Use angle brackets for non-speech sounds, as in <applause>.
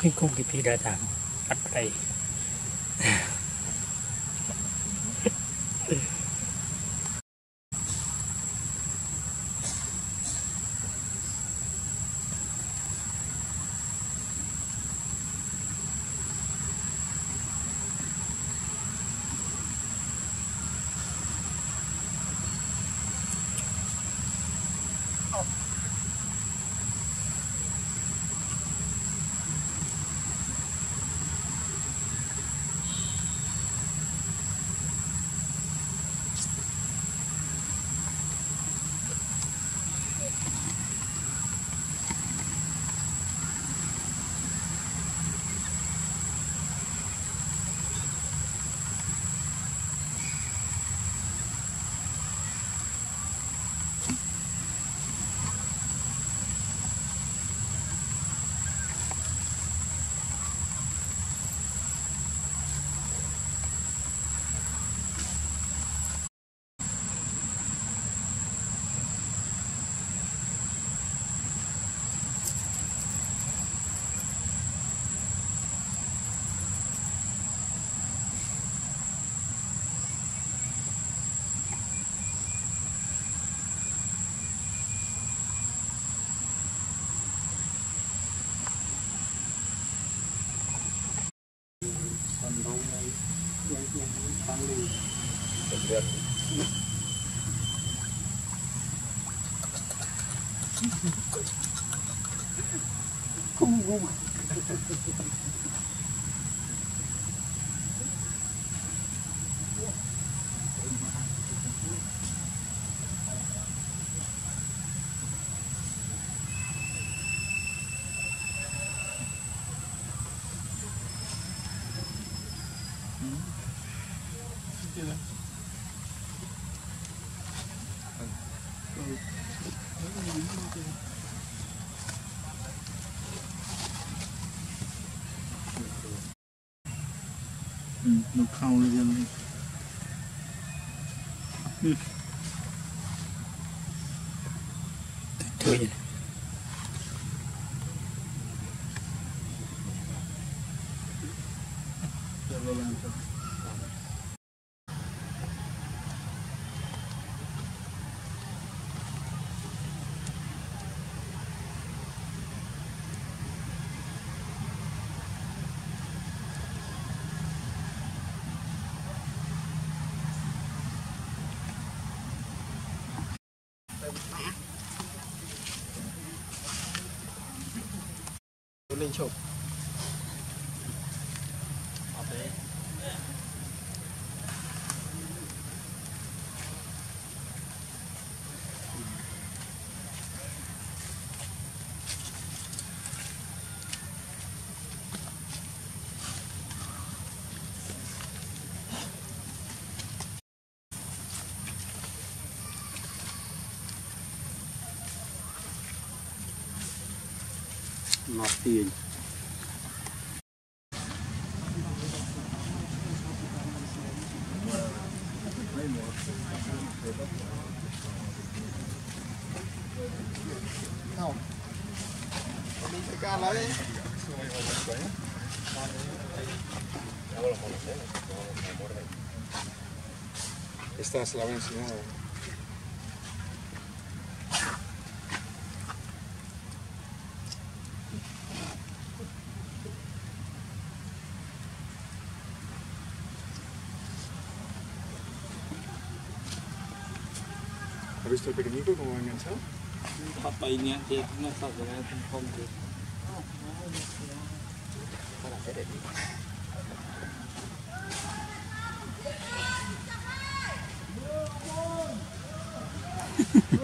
ให้คงกิพีดาถังอัดไป 궁금. Yeah. เราเข้าเลยยังไงตัวยังเวลาจะ chụp. Lấy Esta se la voy. ¿Has visto el pequeñico cómo va enganchado? Papá y no está el. Para hacer el <laughs>